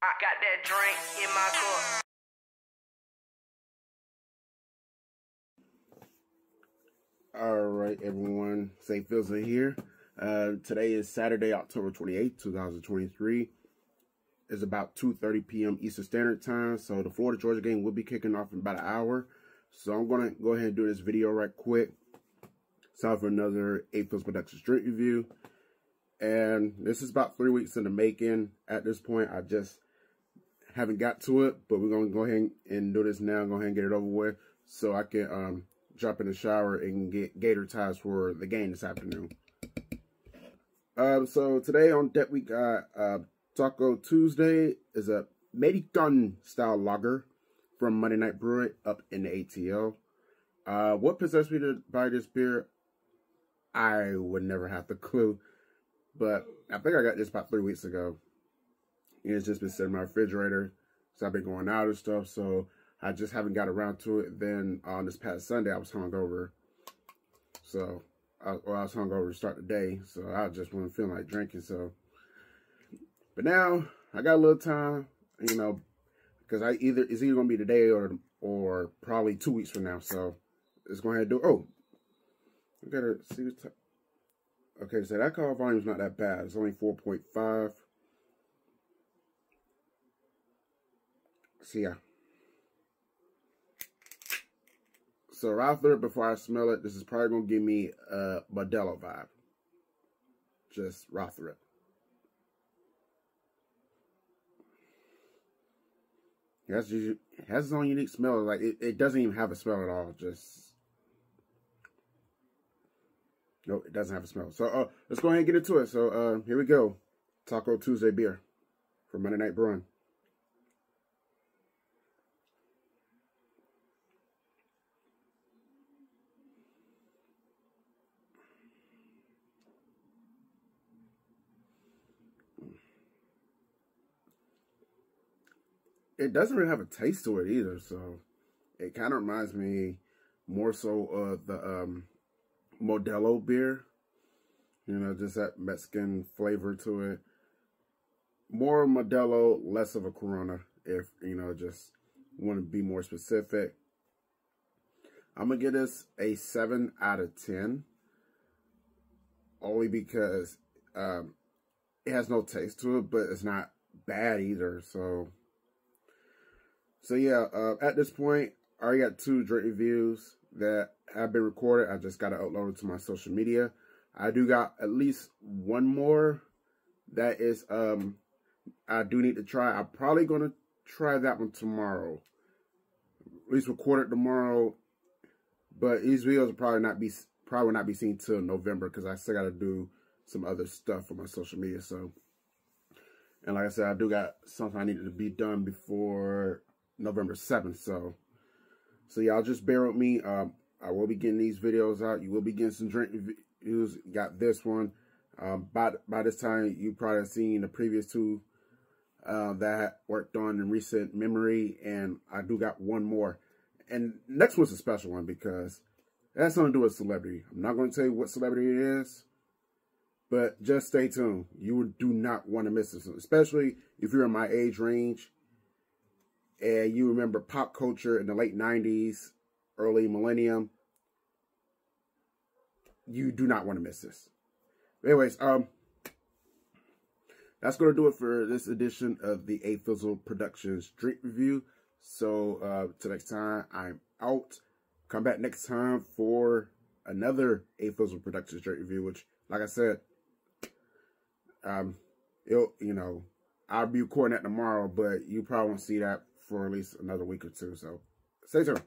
I got that drink in my cup. All right, everyone. Safe Fizzler here. Uh, today is Saturday, October 28, 2023. It's about 2.30 p.m. Eastern Standard Time. So the Florida-Georgia game will be kicking off in about an hour. So I'm going to go ahead and do this video right quick. Time for another A Fizzle Productions drink review. And this is about three weeks in the making. At this point, I just haven't got to it. But we're going to go ahead and do this now. Go ahead and get it over with. So I can um, jump in the shower and get gator ties for the game this afternoon. Um, so today on deck we got uh, Taco Tuesday is a Mexican style lager from Monday Night Brewery up in the ATL. Uh, what possessed me to buy this beer? I would never have the clue, but I think I got this about three weeks ago. It's just been sitting in my refrigerator because I've been going out and stuff. So I just haven't got around to it. Then on this past Sunday, I was hungover. So, I, well, I was hungover to start the day. So I just wasn't feeling like drinking. So, but now I got a little time, you know, because I either, it's either going to be today or, or probably two weeks from now. So let's go ahead and do, oh, I gotta see what's, okay, so that call volume's not that bad. It's only 4.5. here. So right there, before I smell it, this is probably going to give me a Modelo vibe. Just right through it. That's just, has its own unique smell. Like it, it doesn't even have a smell at all. Just no, it doesn't have a smell. So uh, let's go ahead and get into it. So uh, here we go, Taco Tuesday beer for Monday Night Brewing. It doesn't really have a taste to it either. So it kind of reminds me more so of the um, Modelo beer. You know, just that Mexican flavor to it. More Modelo, less of a Corona, if, you know, just want to be more specific. I'm going to give this a 7 out of 10. Only because um, it has no taste to it, but it's not bad either. So so yeah, uh, at this point, I already got two drink reviews that have been recorded. I just got to upload it to my social media. I do got at least one more that is, um, I do need to try. I'm probably going to try that one tomorrow. At least record it tomorrow. But these videos will probably not be, probably not be seen till November because I still got to do some other stuff for my social media. So, and like I said, I do got something I needed to be done before November 7th. So, so y'all just bear with me. Um, I will be getting these videos out. You will be getting some drink reviews. got this one. Um, by, by this time, you probably seen the previous two uh, that I worked on in recent memory. And I do got one more. And next one's a special one because it has something to do with celebrity. I'm not going to tell you what celebrity it is. But just stay tuned. You do not want to miss this, especially if you're in my age range and you remember pop culture in the late 90s, early millennium, you do not want to miss this. Anyways, um, that's going to do it for this edition of the A Fizzle Productions Drink Review. So, uh, till next time, I'm out. Come back next time for another A Fizzle Productions Drink Review, which, like I said, um, it'll, you know, I'll be recording that tomorrow, but you probably won't see that for at least another week or two. So stay tuned.